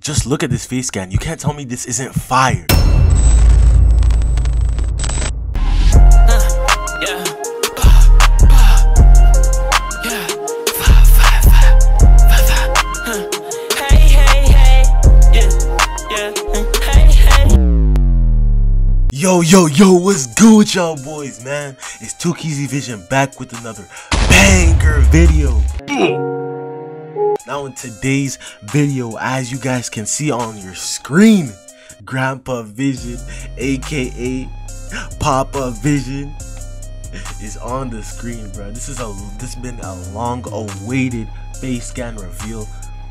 Just look at this face scan. You can't tell me this isn't fire. Yo, yo, yo, what's good with y'all boys, man? It's 2Keyzie Vision back with another banger video. Now in today's video, as you guys can see on your screen, Grandpa Vision, aka Papa Vision, is on the screen, bro. This is a this has been a long awaited face scan reveal.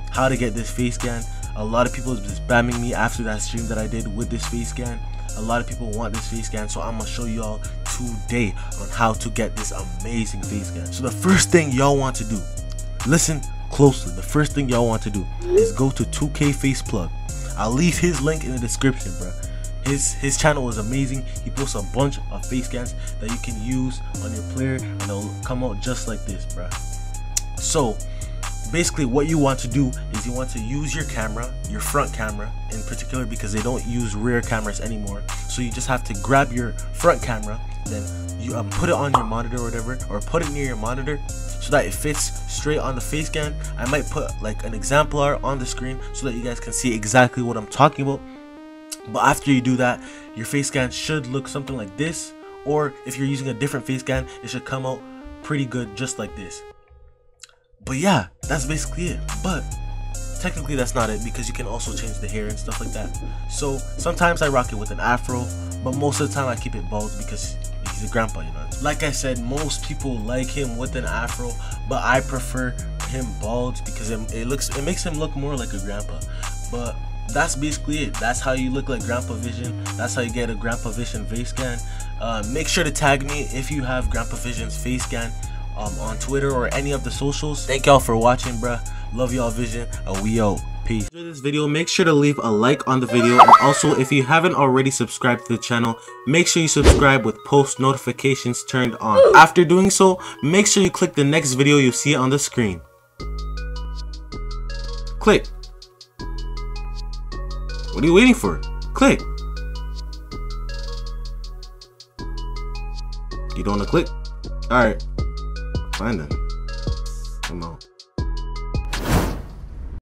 How to get this face scan. A lot of people have been spamming me after that stream that I did with this face scan. A lot of people want this face scan, so I'm gonna show y'all today on how to get this amazing face scan. So the first thing y'all want to do, listen closely. The first thing y'all want to do is go to 2K Face Plug. I'll leave his link in the description, bro. His his channel is amazing. He posts a bunch of face scans that you can use on your player, and it'll come out just like this, bro. So basically what you want to do is you want to use your camera your front camera in particular because they don't use rear cameras anymore. So you just have to grab your front camera then you um, put it on your monitor or whatever or put it near your monitor so that it fits straight on the face scan i might put like an exemplar on the screen so that you guys can see exactly what i'm talking about. But after you do that your face scan should look something like this or if you're using a different face scan it should come out pretty good just like this. But yeah, that's basically it. But technically that's not it because you can also change the hair and stuff like that. So sometimes I rock it with an afro, but most of the time I keep it bald because he's a grandpa, you know. Like I said, most people like him with an afro, but I prefer him bald because it, it looks it makes him look more like a grandpa. But that's basically it. That's how you look like Grandpa Vision. That's how you get a Grandpa Vision face scan. Uh, make sure to tag me if you have Grandpa Vision's face scan um, on Twitter or any of the socials. Thank y'all for watching, bruh. Love y'all, Vision. And we out. Peace. Enjoyed this video, make sure to leave a like on the video. And also, if you haven't already subscribed to the channel, make sure you subscribe with post notifications turned on. After doing so, make sure you click the next video you see on the screen. Click. What are you waiting for? Click. You don't want to click? Alright. Then. Come on.